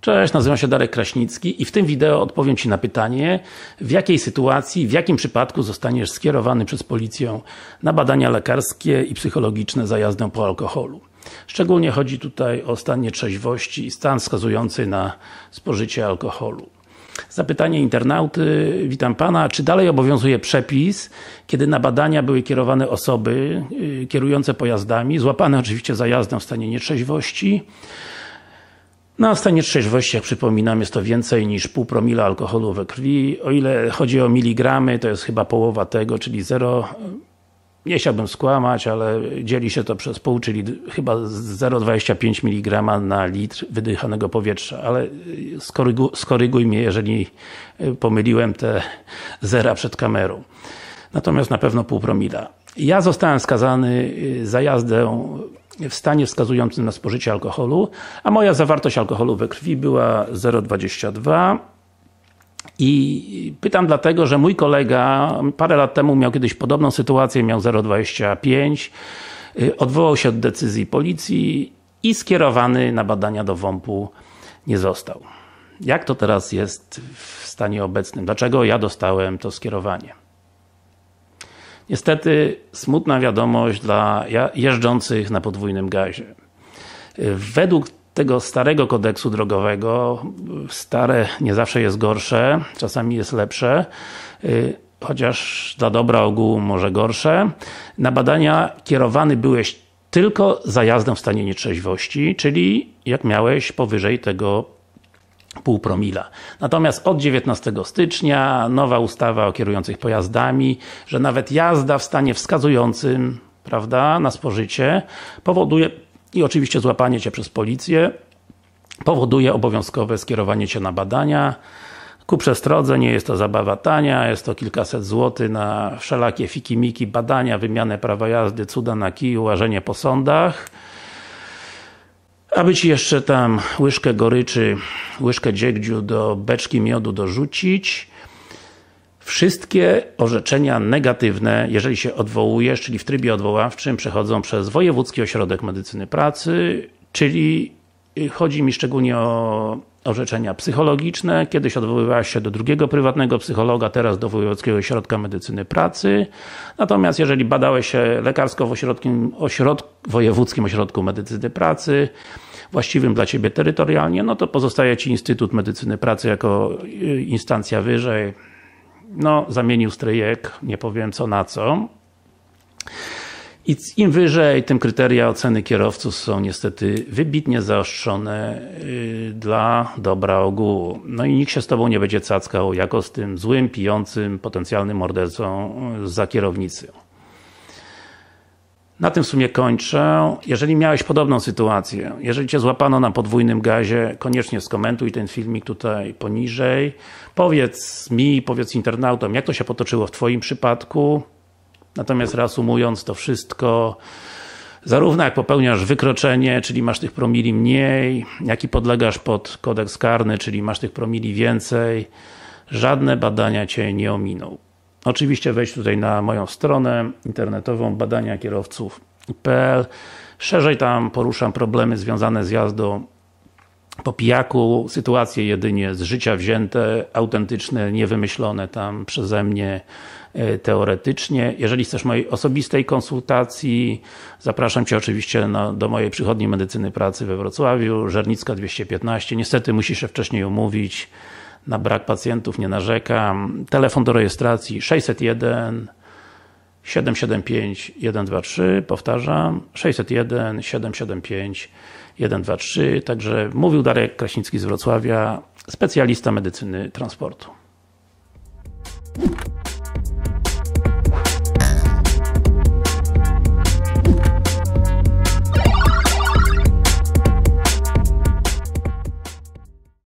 Cześć, nazywam się Darek Kraśnicki i w tym wideo odpowiem Ci na pytanie w jakiej sytuacji, w jakim przypadku zostaniesz skierowany przez policję na badania lekarskie i psychologiczne za jazdę po alkoholu. Szczególnie chodzi tutaj o stan nietrzeźwości i stan wskazujący na spożycie alkoholu. Zapytanie internauty, witam Pana, czy dalej obowiązuje przepis, kiedy na badania były kierowane osoby yy, kierujące pojazdami, złapane oczywiście za jazdę w stanie nietrzeźwości, na stanie trzeźwości, jak przypominam, jest to więcej niż pół promila alkoholu we krwi. O ile chodzi o miligramy, to jest chyba połowa tego, czyli 0, nie chciałbym skłamać, ale dzieli się to przez pół, czyli chyba 0,25 mg na litr wydychanego powietrza, ale skorygu, skoryguj mnie, jeżeli pomyliłem te zera przed kamerą. Natomiast na pewno pół promila. Ja zostałem skazany za jazdę w stanie wskazującym na spożycie alkoholu, a moja zawartość alkoholu we krwi była 0,22 i pytam dlatego, że mój kolega parę lat temu miał kiedyś podobną sytuację, miał 0,25 odwołał się od decyzji policji i skierowany na badania do WOMP-u nie został. Jak to teraz jest w stanie obecnym? Dlaczego ja dostałem to skierowanie? Niestety smutna wiadomość dla jeżdżących na podwójnym gazie. Według tego starego kodeksu drogowego, stare nie zawsze jest gorsze, czasami jest lepsze, chociaż dla dobra ogółu może gorsze. Na badania kierowany byłeś tylko za jazdę w stanie nietrzeźwości, czyli jak miałeś powyżej tego pół promila. Natomiast od 19 stycznia nowa ustawa o kierujących pojazdami, że nawet jazda w stanie wskazującym prawda, na spożycie powoduje i oczywiście złapanie Cię przez policję powoduje obowiązkowe skierowanie Cię na badania ku przestrodze, nie jest to zabawa tania, jest to kilkaset złotych na wszelakie fikimiki, badania, wymianę prawa jazdy, cuda na kiju, łażenie po sądach aby Ci jeszcze tam łyżkę goryczy, łyżkę dziegdziu do beczki miodu dorzucić Wszystkie orzeczenia negatywne, jeżeli się odwołujesz, czyli w trybie odwoławczym, przechodzą przez Wojewódzki Ośrodek Medycyny Pracy, czyli chodzi mi szczególnie o orzeczenia psychologiczne. Kiedyś odwoływałeś się do drugiego prywatnego psychologa, teraz do Wojewódzkiego Ośrodka Medycyny Pracy. Natomiast jeżeli badałeś się lekarsko w ośrodkiem, ośrod, Wojewódzkim Ośrodku Medycyny Pracy, właściwym dla Ciebie terytorialnie, no to pozostaje Ci Instytut Medycyny Pracy jako y, instancja wyżej. No, zamienił stryjek, nie powiem co na co. I im wyżej, tym kryteria oceny kierowców są niestety wybitnie zaostrzone yy, dla dobra ogółu. No i nikt się z Tobą nie będzie cackał jako z tym złym, pijącym, potencjalnym mordercą za kierownicy. Na tym w sumie kończę. Jeżeli miałeś podobną sytuację, jeżeli Cię złapano na podwójnym gazie, koniecznie skomentuj ten filmik tutaj poniżej. Powiedz mi, powiedz internautom, jak to się potoczyło w Twoim przypadku. Natomiast reasumując to wszystko, zarówno jak popełniasz wykroczenie, czyli masz tych promili mniej, jak i podlegasz pod kodeks karny, czyli masz tych promili więcej, żadne badania Cię nie ominą. Oczywiście wejdź tutaj na moją stronę internetową badania kierowców.pl Szerzej tam poruszam problemy związane z jazdą po pijaku, sytuacje jedynie z życia wzięte, autentyczne, niewymyślone tam przeze mnie e, teoretycznie. Jeżeli chcesz mojej osobistej konsultacji, zapraszam Cię oczywiście na, do mojej przychodni medycyny pracy we Wrocławiu, Żernicka 215. Niestety musisz się wcześniej umówić na brak pacjentów nie narzekam. Telefon do rejestracji 601 775 123, powtarzam 601 775 123, także mówił Darek Kraśnicki z Wrocławia, specjalista medycyny transportu.